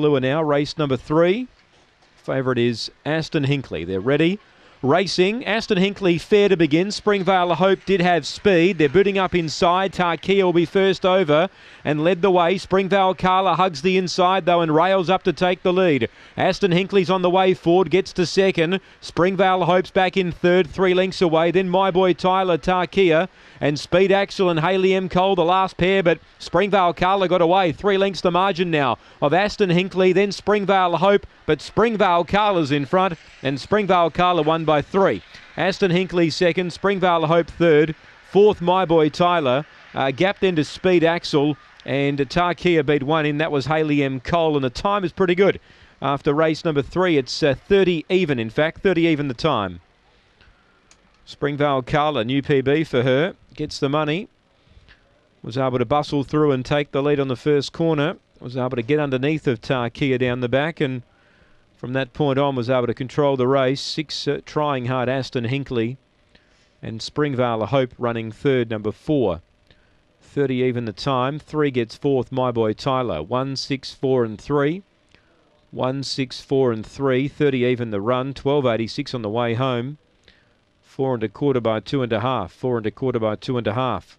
Lua now, race number three. Favourite is Aston Hinkley. They're ready. Racing, Aston Hinkley fair to begin. Springvale Hope did have speed. They're booting up inside. Tarkia will be first over and led the way. Springvale Carla hugs the inside though and rails up to take the lead. Aston Hinkley's on the way forward, gets to second. Springvale Hope's back in third, three lengths away. Then my boy Tyler Tarkia and Speed Axel and Haley M. Cole, the last pair, but Springvale Carla got away. Three lengths the margin now of Aston Hinkley, then Springvale Hope, but Springvale Carla's in front, and Springvale Carla won by three. Aston Hinkley second, Springvale Hope third, fourth My Boy Tyler, uh, gapped into Speed Axel, and Tarkia beat one in. That was Haley M. Cole, and the time is pretty good. After race number three, it's uh, 30 even, in fact, 30 even the time. Springvale Carla, new PB for her, gets the money. Was able to bustle through and take the lead on the first corner. Was able to get underneath of Tarkia down the back and from that point on was able to control the race. Six uh, trying hard Aston Hinkley and Springvale Hope running third, number four. 30 even the time. Three gets fourth, my boy Tyler. One, six, four, and three. One, six, four, and three. 30 even the run. 12.86 on the way home. Four and a quarter by two and a half. Four and a quarter by two and a half.